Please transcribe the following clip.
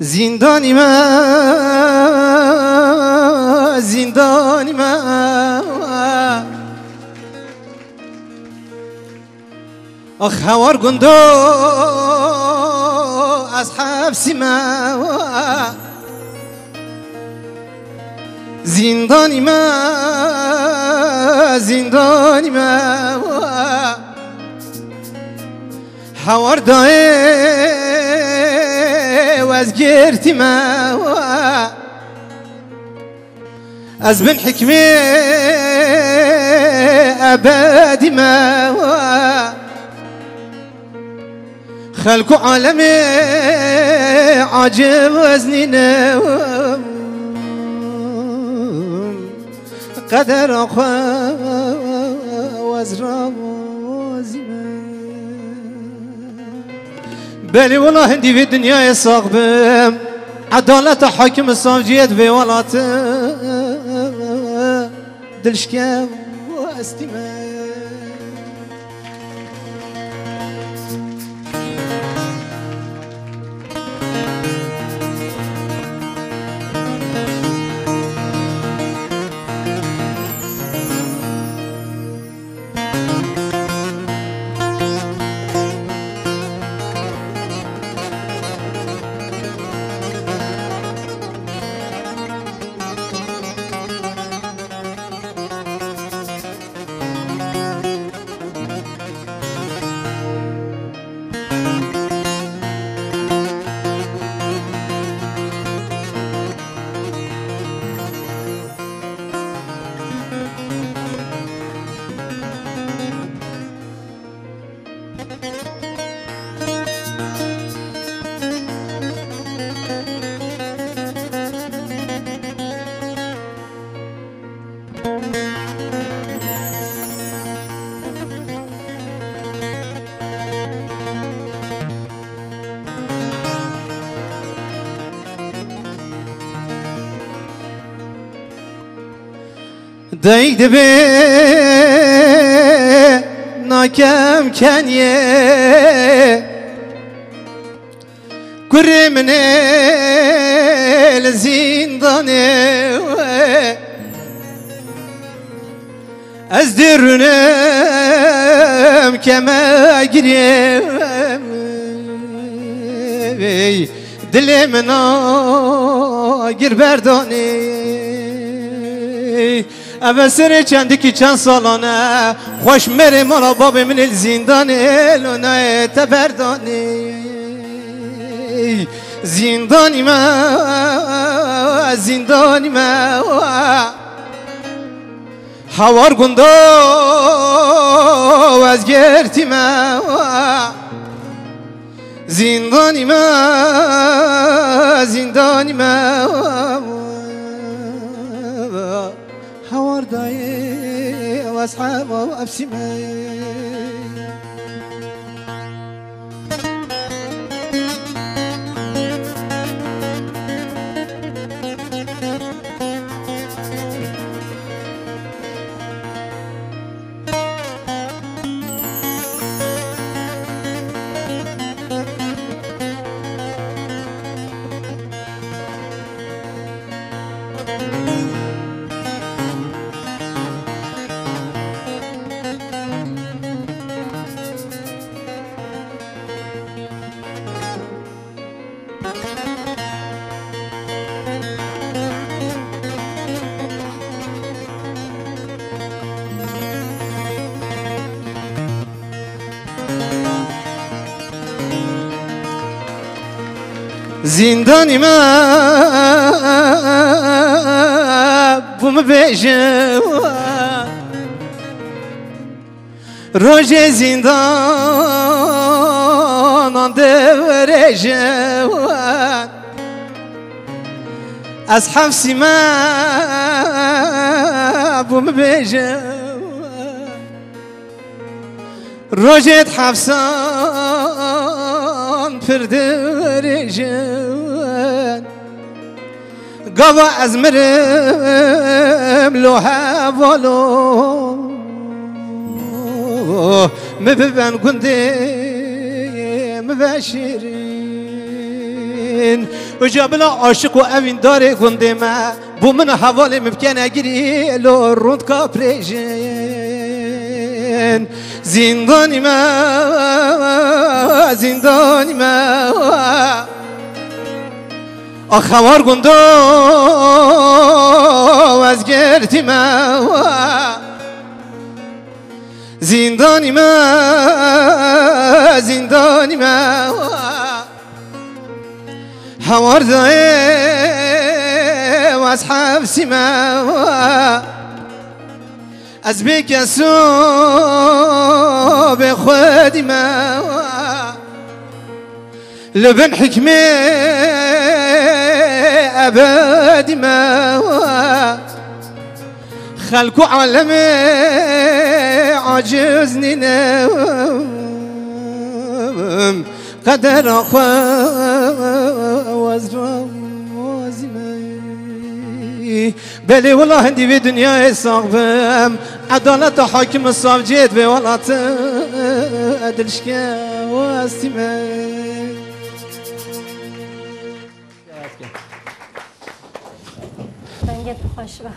زندانی من زندانی من. آخ هوار گندو از حبسی من. زندانی من زندانی من. هوار دای وأزجرتي ما أز أزبن حكمي أباد ما خلقوا عالمي عجب وزننا قدر أخوة وزرا. بالي والله عندي في الدنيا يساق عدالة حكم الصافجية في ولاتي دلشكام واستماع Deydi be nakem kenye. Kurim el zindane Ez dirnem keme girem. Dilim na gir berdane. اول سر چندی که چند سالانه خوش مره مالا باب من زندان لونه تبردانه زندانی ما زندانی ما. هوار گنده از گرتی ما. زندانی ما زندانی ما. ورداي واصحابه زندانی ما بوم بیجم روز زندان آن دورجم از حفظی ما بوم بیجم روجت حفصان پرده جوان قوا ازمرم لو حوالو مببن كنتي مباشري این و بلا عاشق و اوین داره گنده ما. بو من حواله مبکنه گیری لو روند کاپریجین زندانی ما زندانی ما. آخوار گندو از گرتی ما زندانی ما زندانی ما. حوار دای و از حبسی ما از بکسو به خودی ما لبن حكمة أبد ما خلقوا عالم عجزني نوم. قدر بلي والله عندي في دنيا صعبم عدالة حاكم الصعب جيت في والله 也不坏，是吧？